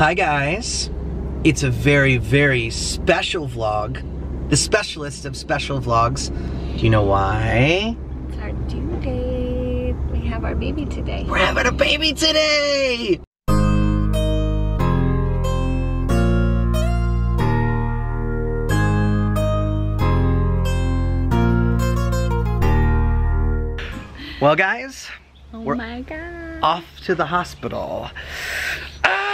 Hi guys. It's a very, very special vlog. The specialist of special vlogs. Do you know why? It's our due date. We have our baby today. We're having a baby today! Well guys, Oh We're- my god. off to the hospital. Ah!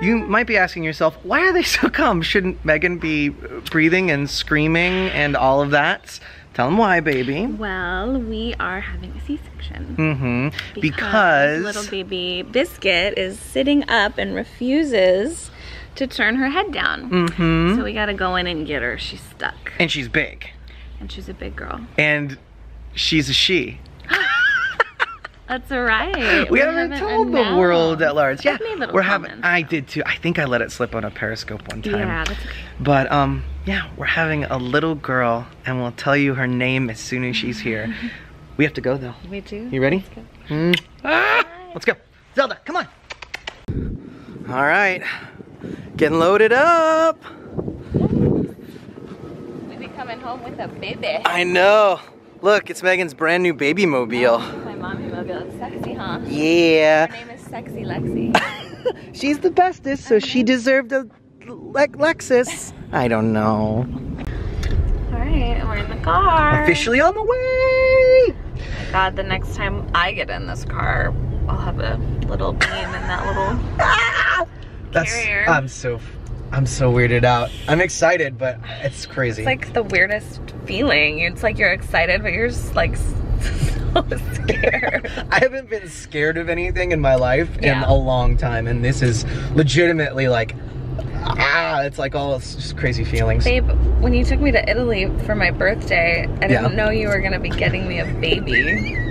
You might be asking yourself, why are they so calm? Shouldn't Megan be breathing and screaming and all of that? Tell them why, baby. Well, we are having a C-section. Mm-hmm. Because, little baby Biscuit is sitting up and refuses to turn her head down. mm-hmm. So we gotta go in and get her. She's stuck. and she's big. And she's a big girl. And she's a she. That's right. We, haven't, told the world at large. Yeah, I've made little we're having. comments. I did too. I think I let it slip on a Periscope one time. Yeah, that's okay. But um, yeah, we're having a little girl, and we'll tell you her name as soon as she's here. we have to go though. We do. You ready? Mm. Ah, let's go, Zelda. Come on. All right, getting loaded up. We be coming home with a baby. I know. Look, it's Megan's brand new baby mobile. My mommy mobile. It's sexy, huh? Yeah. Her name is Sexy Lexi. She's the bestest, so she deserved a Le- Lexus. I don't know. Alright, we're in the car. Officially on the way. God, the next time I get in this car, I'll have a little beam in that little. Ah! That's. Carrier. I'm so. I'm so weirded out. I'm excited, but it's crazy. It's like the weirdest feeling. It's like you're excited, but you're just like so scared. I haven't been scared of anything in my life in a long time, and this is legitimately like, ah, it's like all just crazy feelings. Babe, when you took me to Italy for my birthday, I didn't Yeah. know you were gonna be getting me a baby.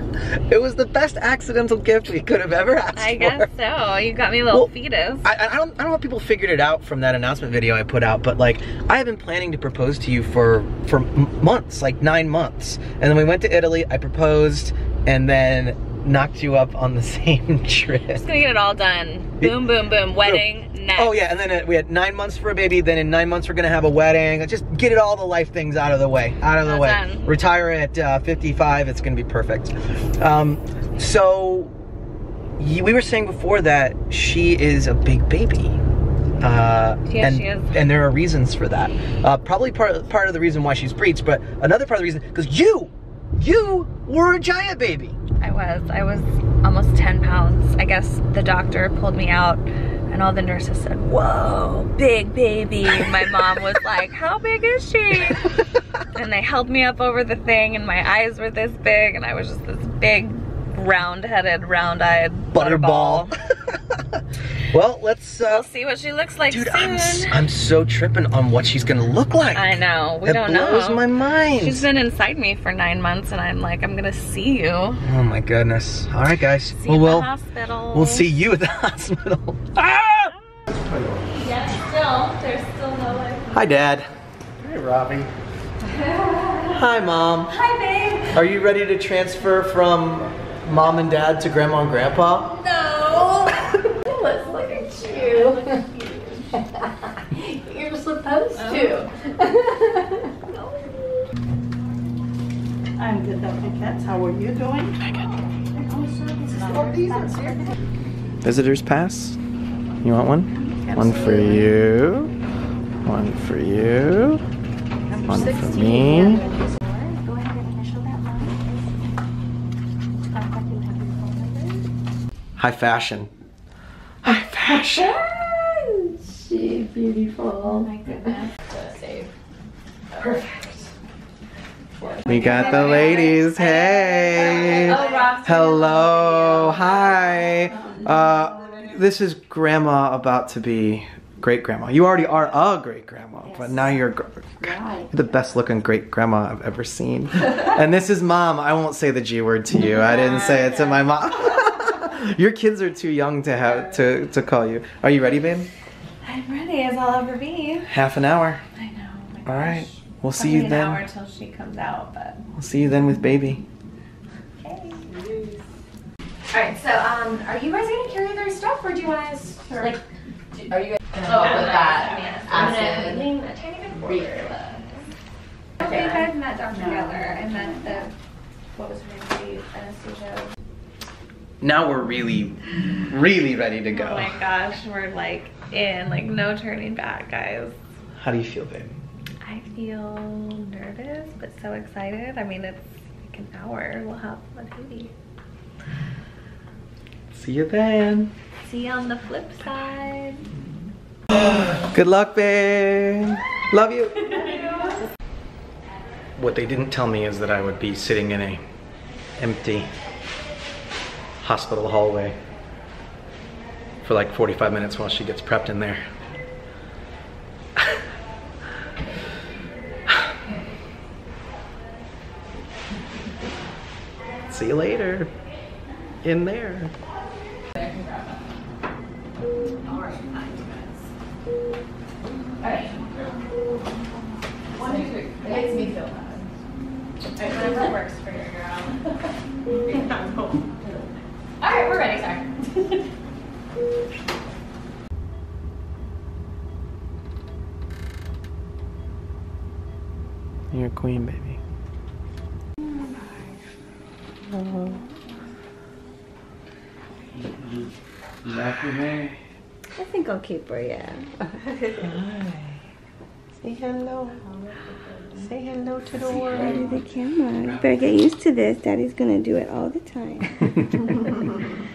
It was the best accidental gift we could have ever asked I for. guess so. You got me a little Well, fetus. I, I don't I don't know if people figured it out from that announcement video I put out, but like I have been planning to propose to you for for months, like nine months, and then we went to Italy. I proposed, and then knocked you up on the same trip. Just gonna get it all done. Boom, boom, boom. Wedding next. Oh yeah, and then uh, we had nine months for a baby. Then in nine months we're gonna have a wedding. Just get it all the life things out of the way, out of the All way. done. Retire at uh, 55. It's gonna be perfect. Um, so we were saying before that she is a big baby. Uh, Yeah, and, she is. and there are reasons for that. Uh, probably part part of the reason why she's breached, but another part of the reason because you, you were a giant baby. I was. I was almost 10 pounds. I guess the doctor pulled me out and all the nurses said, whoa, big baby. My mom was like, how big is she? And they held me up over the thing and my eyes were this big and I was just this big, round-headed, round-eyed Butterball. well, let's. Uh, We'll see what she looks like Dude, soon. I'm, s- I'm so tripping on what she's gonna look like. I know. We That don't blows know. my mind. She's been inside me for nine months and I'm like, I'm gonna see you. oh my goodness. All right, guys. See well, you we'll at the hospital. we'll see you at the hospital. Ah! Yeah, still. There's still no way. Hi, Dad. Hey, Robbie. Hi, Mom. Hi, babe. Are you ready to transfer from Mom and Dad to Grandma and Grandpa? I'm good, Dr. Katz. How are you doing? Visitors pass. You want one? One for you. One for you. One for me. Go ahead and initial that line. High fashion. High fashion. She beautiful. Oh my goodness. We got the ladies. Hey. Hello. Hi. Uh, this is grandma about to be great grandma. You already are a great grandma, but now you're, you're the best looking great grandma I've ever seen. and this is mom. I won't say the G word to you. I didn't say it to my mom. Your kids are too young to have to, to call you. Are you ready, babe? I'm ready as I'll ever be. Half an hour. I know. oh All right. We'll see you an then. hour till she comes out, but We'll see you then with baby. Okay. All right, so um, are you guys gonna carry their stuff, or do you want us to like Are you gonna help with that acid? lean a tiny bit forward. Okay, you guys met Dr. Geller. I met the, what was her name, the anesthesia. Now we're really, really ready to go. Oh my gosh, we're like in, like no turning back, guys. How do you feel, babe? I feel nervous, but so excited. I mean, it's like an hour. We'll have a baby. See you then. See you on the flip side. Good luck, babe. Love you. What they didn't tell me is that I would be sitting in a empty hospital hallway for like 45 minutes while she gets prepped in there. See you later. In there. Alright, we're ready, sorry. You're a queen, baby. Mm-hmm. I think I'll keep her, yeah. Say hello. Say hello to the world. the camera. You better get used to this. Daddy's gonna do it all the time.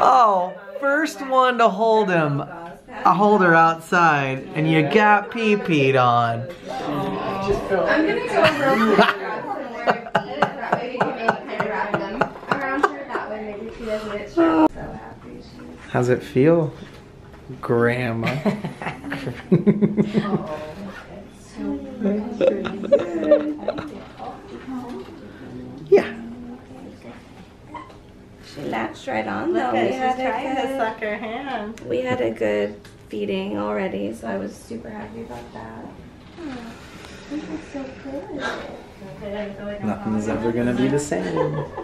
Oh, first one to hold him. I hold her outside, and you got pee peed on. I'm gonna go real quick grab some more beads. That way we can maybe kind of wrap them around her. That way maybe she doesn't get stressed. So happy How's it feel, Grandma? yeah. She latched right on Look though. at We she's had, trying to a suck her hand. good, we had a good feeding already, so I was super happy about that. Nothing's ever gonna be the same.